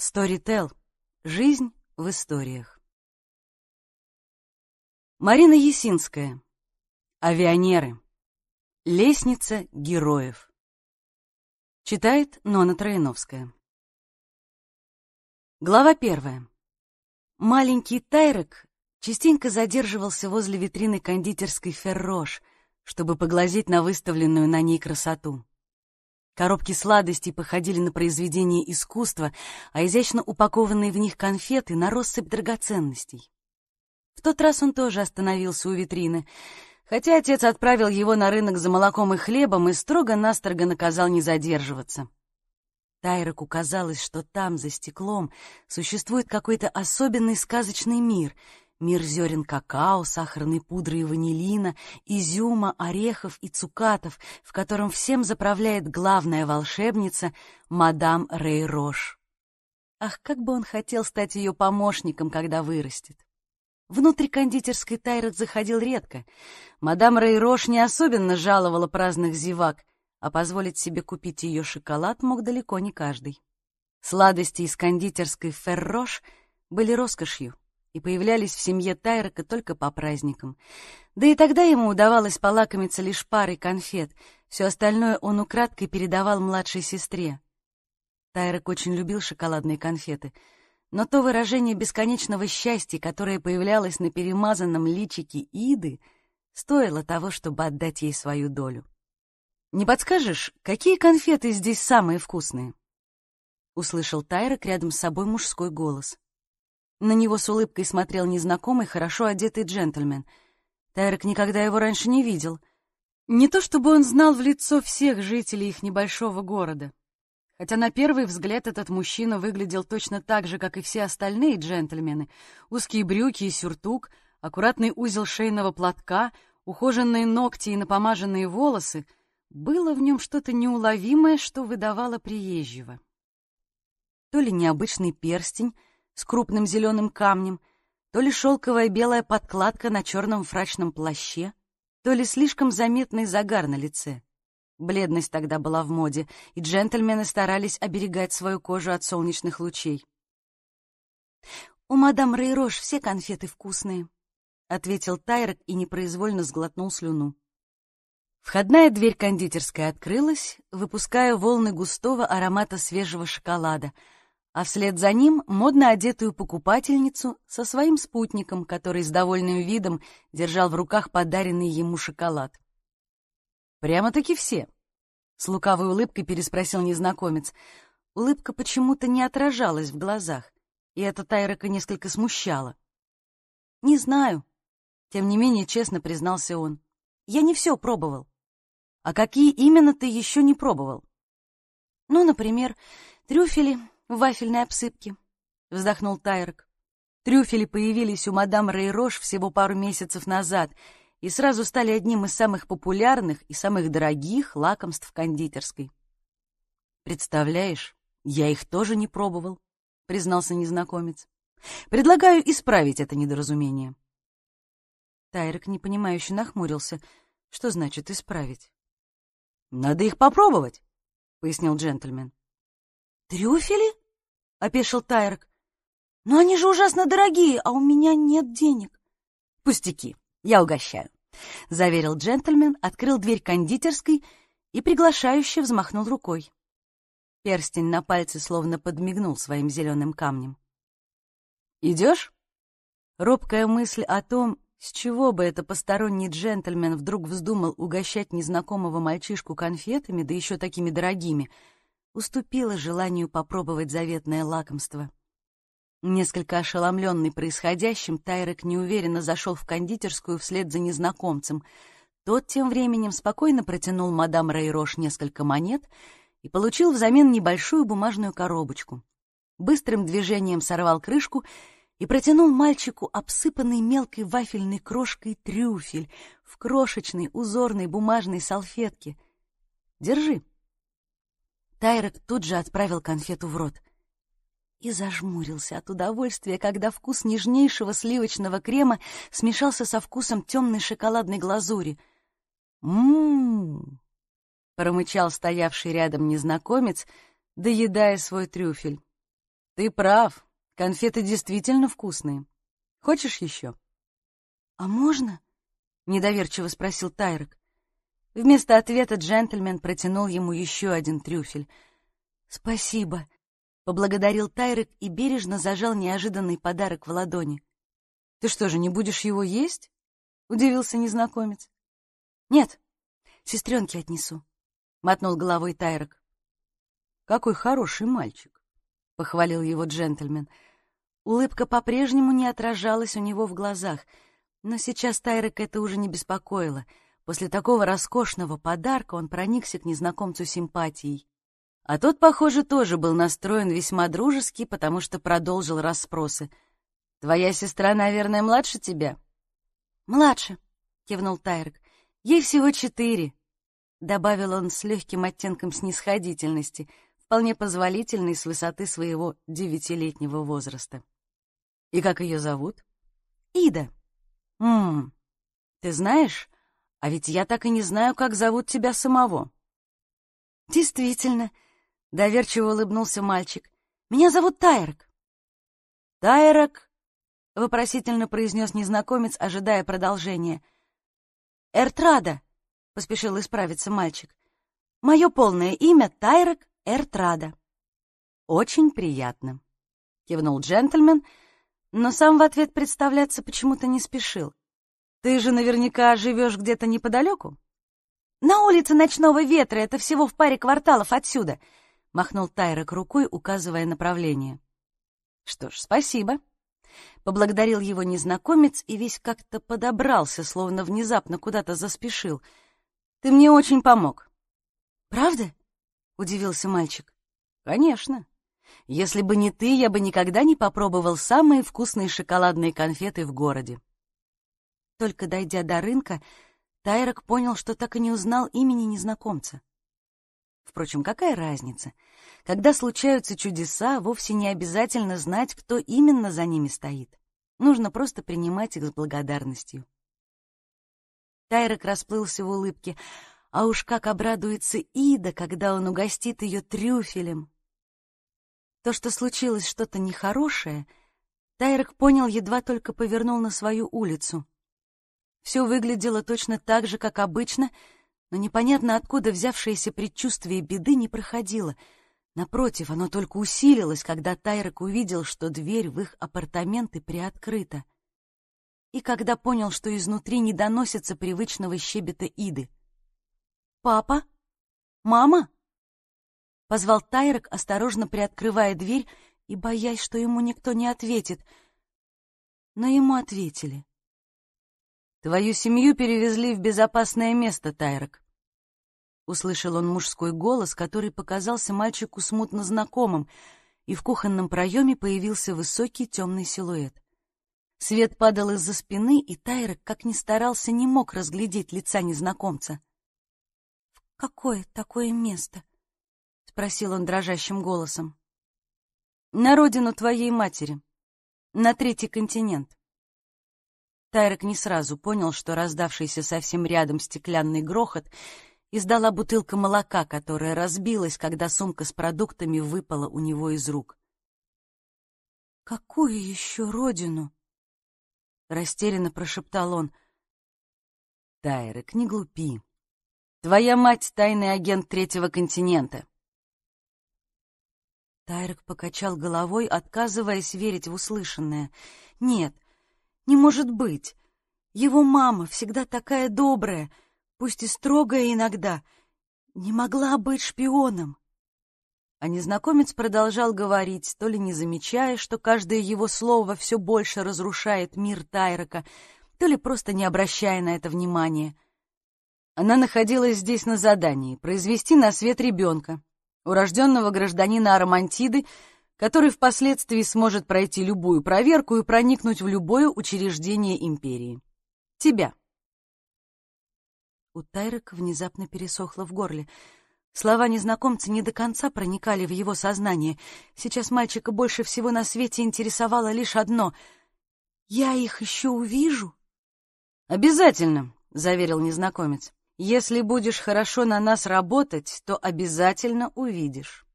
Storytel. Жизнь в историях. Марина Есинская. Авионеры. Лестница героев. Читает Нона Троиновская. Глава первая. Маленький Тайрок частенько задерживался возле витрины кондитерской «Феррош», чтобы поглазеть на выставленную на ней красоту. Коробки сладостей походили на произведения искусства, а изящно упакованные в них конфеты — на россыпь драгоценностей. В тот раз он тоже остановился у витрины, хотя отец отправил его на рынок за молоком и хлебом и строго-настрого наказал не задерживаться. Тайроку казалось, что там, за стеклом, существует какой-то особенный сказочный мир — Мир зерен какао, сахарной пудры и ванилина, изюма, орехов и цукатов, в котором всем заправляет главная волшебница мадам Рейрош. Ах, как бы он хотел стать ее помощником, когда вырастет. Внутри кондитерской Тайрот заходил редко. Мадам Рейрош не особенно жаловала праздных зевак, а позволить себе купить ее шоколад мог далеко не каждый. Сладости из кондитерской Феррош были роскошью и появлялись в семье Тайрока только по праздникам. Да и тогда ему удавалось полакомиться лишь парой конфет, все остальное он украдкой передавал младшей сестре. Тайрок очень любил шоколадные конфеты, но то выражение бесконечного счастья, которое появлялось на перемазанном личике Иды, стоило того, чтобы отдать ей свою долю. «Не подскажешь, какие конфеты здесь самые вкусные?» — услышал Тайрок рядом с собой мужской голос. На него с улыбкой смотрел незнакомый, хорошо одетый джентльмен. Тайрек никогда его раньше не видел. Не то чтобы он знал в лицо всех жителей их небольшого города. Хотя на первый взгляд этот мужчина выглядел точно так же, как и все остальные джентльмены. Узкие брюки и сюртук, аккуратный узел шейного платка, ухоженные ногти и напомаженные волосы. Было в нем что-то неуловимое, что выдавало приезжего. То ли необычный перстень, с крупным зеленым камнем, то ли шелковая белая подкладка на черном фрачном плаще, то ли слишком заметный загар на лице. Бледность тогда была в моде, и джентльмены старались оберегать свою кожу от солнечных лучей. «У мадам Рейрош все конфеты вкусные», — ответил Тайрок и непроизвольно сглотнул слюну. Входная дверь кондитерской открылась, выпуская волны густого аромата свежего шоколада — а вслед за ним модно одетую покупательницу со своим спутником, который с довольным видом держал в руках подаренный ему шоколад. «Прямо-таки все», — с лукавой улыбкой переспросил незнакомец. Улыбка почему-то не отражалась в глазах, и это Тайрока несколько смущало. «Не знаю», — тем не менее честно признался он. «Я не все пробовал». «А какие именно ты еще не пробовал?» «Ну, например, трюфели, в вафельной обсыпке», — вздохнул Тайрок. Трюфели появились у мадам Рейрош всего пару месяцев назад и сразу стали одним из самых популярных и самых дорогих лакомств кондитерской. «Представляешь, я их тоже не пробовал», — признался незнакомец. «Предлагаю исправить это недоразумение». Тайрок непонимающе нахмурился. «Что значит исправить?» «Надо их попробовать», — пояснил джентльмен. «Трюфели?» — опешил Тайрок. «Но они же ужасно дорогие, а у меня нет денег». «Пустяки, я угощаю», — заверил джентльмен, открыл дверь кондитерской и приглашающе взмахнул рукой. Перстень на пальце словно подмигнул своим зеленым камнем. «Идешь?» Робкая мысль о том, с чего бы это посторонний джентльмен вдруг вздумал угощать незнакомого мальчишку конфетами, да еще такими дорогими — уступила желанию попробовать заветное лакомство. Несколько ошеломленный происходящим, Тайрек неуверенно зашел в кондитерскую вслед за незнакомцем. Тот тем временем спокойно протянул мадам Рейрош несколько монет и получил взамен небольшую бумажную коробочку. Быстрым движением сорвал крышку и протянул мальчику обсыпанный мелкой вафельной крошкой трюфель в крошечной узорной бумажной салфетке. «Держи», Тайрек тут же отправил конфету в рот и зажмурился от удовольствия, когда вкус нежнейшего сливочного крема смешался со вкусом темной шоколадной глазури. «М-м-м!» промычал стоявший рядом незнакомец, доедая свой трюфель. Ты прав, конфеты действительно вкусные. Хочешь еще? А можно? Недоверчиво спросил Тайрок. Вместо ответа джентльмен протянул ему еще один трюфель. «Спасибо», — поблагодарил Тайрек и бережно зажал неожиданный подарок в ладони. «Ты что же, не будешь его есть?» — удивился незнакомец. «Нет, сестренке отнесу», — мотнул головой Тайрек. «Какой хороший мальчик», — похвалил его джентльмен. Улыбка по-прежнему не отражалась у него в глазах, но сейчас Тайрек это уже не беспокоило. После такого роскошного подарка он проникся к незнакомцу симпатией. А тот, похоже, тоже был настроен весьма дружески, потому что продолжил расспросы. «Твоя сестра, наверное, младше тебя?» «Младше», — кивнул Тайрек. «Ей всего четыре», — добавил он с легким оттенком снисходительности, вполне позволительный с высоты своего девятилетнего возраста. «И как ее зовут?» «Ида». «Ммм, ты знаешь, а ведь я так и не знаю, как зовут тебя самого». «Действительно», — доверчиво улыбнулся мальчик. «Меня зовут Тайрек». «Тайрек — вопросительно произнес незнакомец, ожидая продолжения. «Эртрада», — поспешил исправиться мальчик. «Мое полное имя — Тайрек Эртрада». «Очень приятно», — кивнул джентльмен, но сам в ответ представляться почему-то не спешил. «Ты же наверняка живешь где-то неподалеку?» «На улице ночного ветра, это всего в паре кварталов отсюда», — махнул Тайрек рукой, указывая направление. «Что ж, спасибо», Поблагодарил его незнакомец и весь как-то подобрался, словно внезапно куда-то заспешил. «Ты мне очень помог». «Правда?» — удивился мальчик. «Конечно. Если бы не ты, я бы никогда не попробовал самые вкусные шоколадные конфеты в городе». Только дойдя до рынка, Тайрок понял, что так и не узнал имени незнакомца. Впрочем, какая разница? Когда случаются чудеса, вовсе не обязательно знать, кто именно за ними стоит. Нужно просто принимать их с благодарностью. Тайрек расплылся в улыбке. А уж как обрадуется Ида, когда он угостит ее трюфелем. То, что случилось что-то нехорошее, Тайрек понял, едва только повернул на свою улицу. Все выглядело точно так же, как обычно — но непонятно откуда взявшееся предчувствие беды не проходило. Напротив, оно только усилилось, когда Тайрек увидел, что дверь в их апартаменты приоткрыта. И когда понял, что изнутри не доносится привычного щебета Иды. «Папа? Мама?» Позвал Тайрек, осторожно приоткрывая дверь и боясь, что ему никто не ответит. Но ему ответили. Твою семью перевезли в безопасное место, Тайрок. Услышал он мужской голос, который показался мальчику смутно знакомым, и в кухонном проеме появился высокий темный силуэт. Свет падал из-за спины, и Тайрок, как ни старался, не мог разглядеть лица незнакомца. «В какое такое место?» — спросил он дрожащим голосом. «На родину твоей матери, на третий континент. Тайрек не сразу понял, что раздавшийся совсем рядом стеклянный грохот издала бутылка молока, которая разбилась, когда сумка с продуктами выпала у него из рук. «Какую еще родину?» — растерянно прошептал он. «Тайрек, не глупи. Твоя мать — тайный агент третьего континента». Тайрек покачал головой, отказываясь верить в услышанное. «Нет, — не может быть. Его мама, всегда такая добрая, пусть и строгая иногда, не могла быть шпионом. А незнакомец продолжал говорить, то ли не замечая, что каждое его слово все больше разрушает мир Тайрока, то ли просто не обращая на это внимания. Она находилась здесь на задании — произвести на свет ребенка, урожденного гражданина Арамантиды, который впоследствии сможет пройти любую проверку и проникнуть в любое учреждение империи. Тебя. У Тайрека внезапно пересохло в горле. Слова незнакомца не до конца проникали в его сознание. Сейчас мальчика больше всего на свете интересовало лишь одно — «Я их еще увижу?» «Обязательно», — заверил незнакомец. «Если будешь хорошо на нас работать, то обязательно увидишь».